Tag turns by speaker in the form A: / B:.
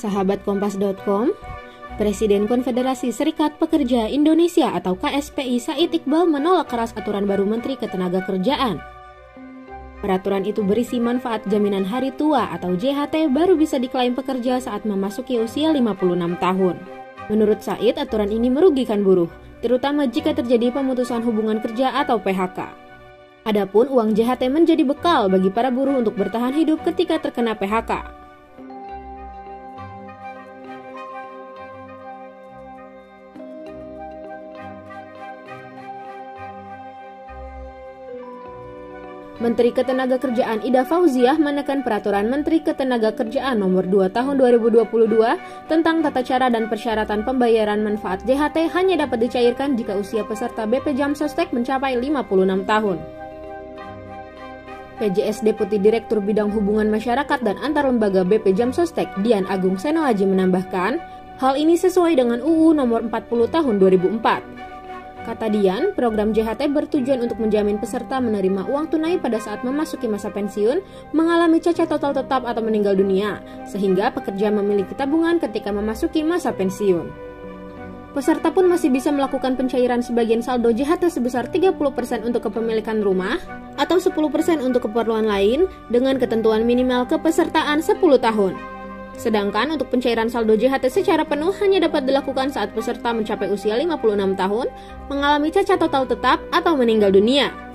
A: Sahabat Kompas.com, Presiden Konfederasi Serikat Pekerja Indonesia atau KSPI Said Iqbal menolak keras aturan baru Menteri Ketenagakerjaan. Peraturan itu berisi manfaat jaminan hari tua atau JHT baru bisa diklaim pekerja saat memasuki usia 56 tahun. Menurut Said, aturan ini merugikan buruh, terutama jika terjadi pemutusan hubungan kerja atau PHK. Adapun uang JHT menjadi bekal bagi para buruh untuk bertahan hidup ketika terkena PHK. Menteri Ketenagakerjaan Ida Fauziah menekan peraturan Menteri Ketenagakerjaan nomor 2 tahun 2022 tentang tata cara dan persyaratan pembayaran manfaat JHT hanya dapat dicairkan jika usia peserta BP Jam Sostek mencapai 56 tahun. PJS Deputi Direktur Bidang Hubungan Masyarakat dan Antar Lembaga BP Jam Sostek Dian Agung Senoaji menambahkan, hal ini sesuai dengan UU nomor 40 tahun 2004. Kata Dian, program JHT bertujuan untuk menjamin peserta menerima uang tunai pada saat memasuki masa pensiun, mengalami cacat total tetap atau meninggal dunia, sehingga pekerja memiliki tabungan ketika memasuki masa pensiun. Peserta pun masih bisa melakukan pencairan sebagian saldo JHT sebesar 30% untuk kepemilikan rumah atau 10% untuk keperluan lain dengan ketentuan minimal kepesertaan 10 tahun. Sedangkan untuk pencairan saldo JHT secara penuh hanya dapat dilakukan saat peserta mencapai usia 56 tahun, mengalami cacat total tetap, atau meninggal dunia.